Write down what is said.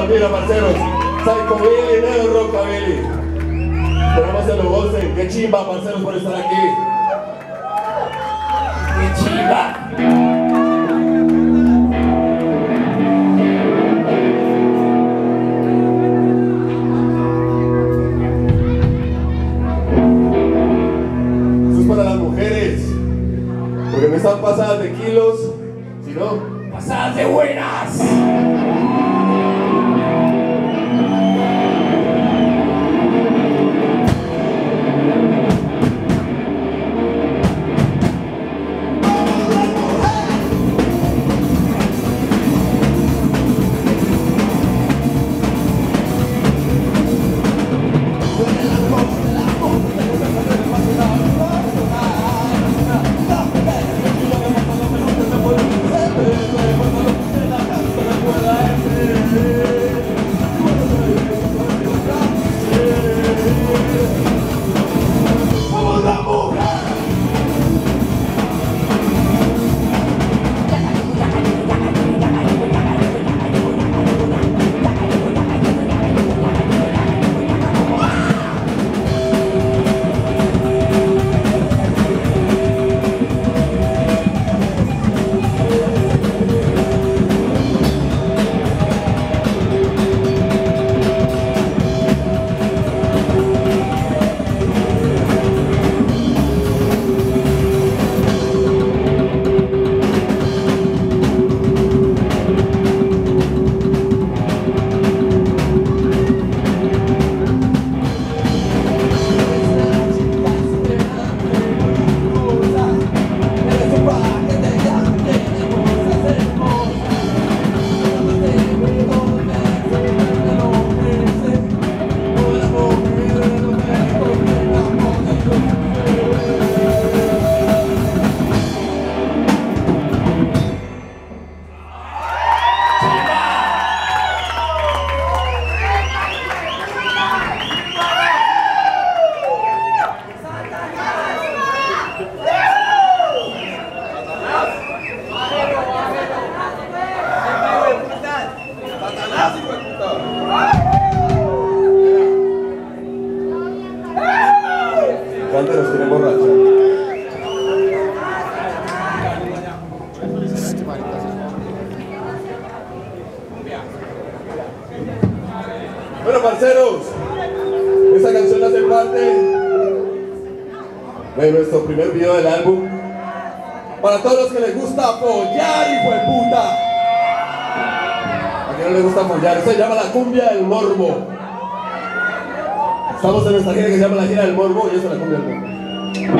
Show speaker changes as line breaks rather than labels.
Bambina, parceros. Psycho Billy, Neo Rockabilly. Tenemos el gocen. Qué chimba, parceros, por estar aquí.
¡Qué
no están pasadas de kilos, sino
¡Pasadas de buenas!
Nos quiere borrachar. Bueno, parceros, esta canción hace parte de nuestro primer video del álbum. Para todos los que les gusta apoyar, hijo de puta. A quien no le gusta apoyar, se llama la cumbia del morbo. Estamos en nuestra gira que se llama la gira del morbo y eso es la cumbia del morbo.